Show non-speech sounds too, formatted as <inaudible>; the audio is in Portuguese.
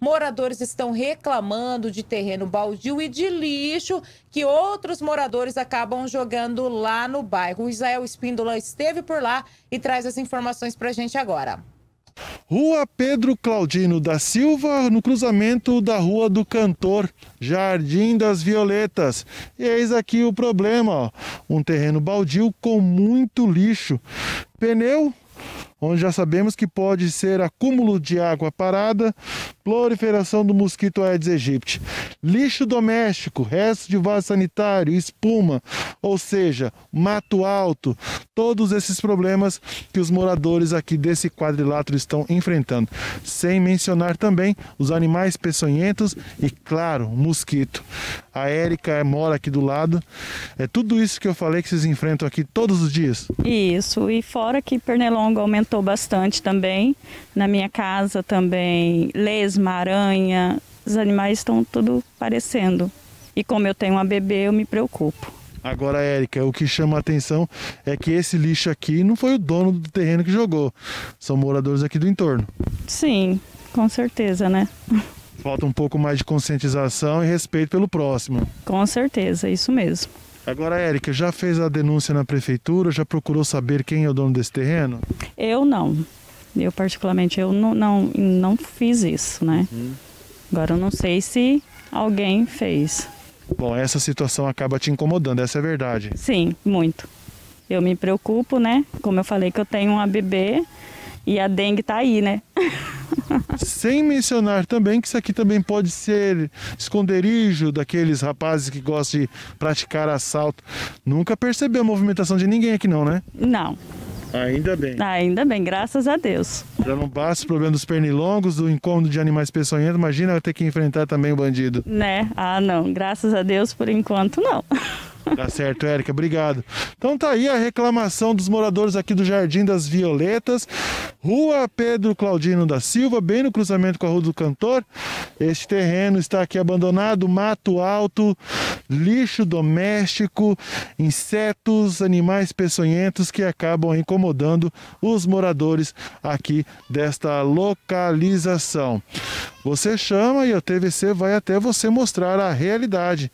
Moradores estão reclamando de terreno baldio e de lixo que outros moradores acabam jogando lá no bairro. O Israel Espíndola esteve por lá e traz as informações para a gente agora. Rua Pedro Claudino da Silva, no cruzamento da Rua do Cantor, Jardim das Violetas. E eis aqui o problema: ó. um terreno baldio com muito lixo. Pneu onde já sabemos que pode ser acúmulo de água parada, proliferação do mosquito Aedes aegypti, lixo doméstico, resto de vaso sanitário, espuma, ou seja, mato alto, todos esses problemas que os moradores aqui desse quadrilátero estão enfrentando, sem mencionar também os animais peçonhentos e, claro, mosquito. A Érica mora aqui do lado. É tudo isso que eu falei que vocês enfrentam aqui todos os dias? Isso, e fora que Pernilongo aumentou bastante também. Na minha casa também, lesma, aranha, os animais estão tudo parecendo. E como eu tenho uma bebê, eu me preocupo. Agora, Érica, o que chama a atenção é que esse lixo aqui não foi o dono do terreno que jogou, são moradores aqui do entorno. Sim, com certeza, né? Falta um pouco mais de conscientização e respeito pelo próximo. Com certeza, isso mesmo. Agora, Érica, já fez a denúncia na prefeitura? Já procurou saber quem é o dono desse terreno? Eu não. Eu, particularmente, eu não, não, não fiz isso, né? Uhum. Agora, eu não sei se alguém fez. Bom, essa situação acaba te incomodando, essa é a verdade. Sim, muito. Eu me preocupo, né? Como eu falei que eu tenho uma bebê e a dengue tá aí, né? <laughs> Sem mencionar também que isso aqui também pode ser esconderijo daqueles rapazes que gostam de praticar assalto. Nunca percebeu a movimentação de ninguém aqui não, né? Não. Ainda bem. Ainda bem, graças a Deus. Já não basta o problema dos pernilongos, do incômodo de animais peçonhentos, imagina ter que enfrentar também o bandido. Né? Ah, não. Graças a Deus, por enquanto, não. <laughs> Tá certo, Érica, obrigado. Então tá aí a reclamação dos moradores aqui do Jardim das Violetas, Rua Pedro Claudino da Silva, bem no cruzamento com a Rua do Cantor. Este terreno está aqui abandonado, mato alto, lixo doméstico, insetos, animais peçonhentos que acabam incomodando os moradores aqui desta localização. Você chama e a TVC vai até você mostrar a realidade.